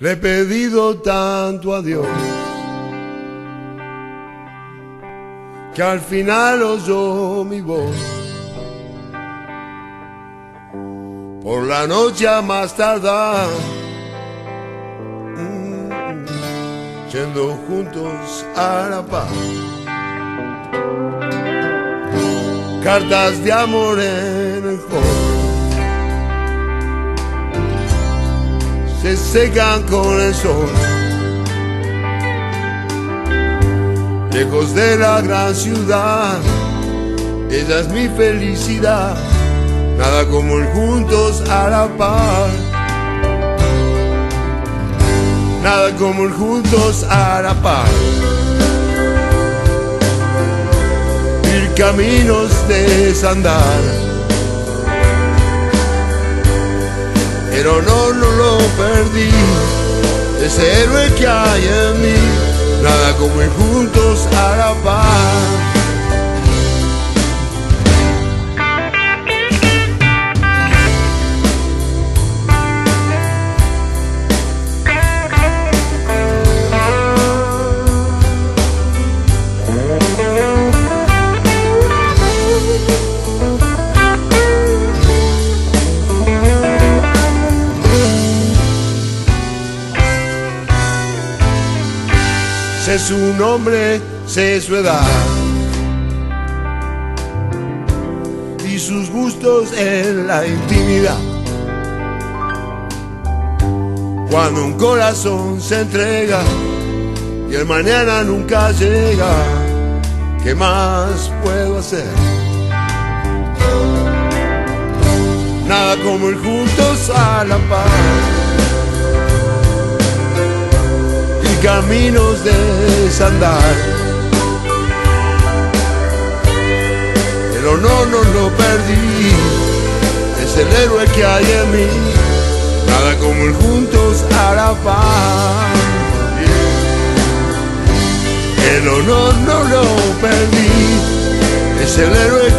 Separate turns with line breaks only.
Le he pedido tanto a Dios que al final oyó mi voz. Por la noche a más tardar, mm, yendo juntos a la paz. Cartas de amor en el joven secan con el sol. Lejos de la gran ciudad, ella es mi felicidad, nada como el juntos a la par. Nada como el juntos a la par. Ir caminos de desandar. Pero no, no lo perdí, ese héroe que hay en mí, nada como ir juntos a la paz. Sé su nombre, sé su edad y sus gustos en la intimidad. Cuando un corazón se entrega y el mañana nunca llega, ¿qué más puedo hacer? Nada como ir juntos a la caminos de desandar. Pero no, no lo perdí, es el héroe que hay en mí, nada como el juntos la paz. El honor no lo perdí, es el héroe